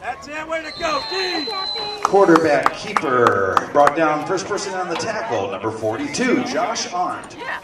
That's it. Way to go, D. Quarterback keeper brought down first person on the tackle, number 42, Josh Arndt. Yeah.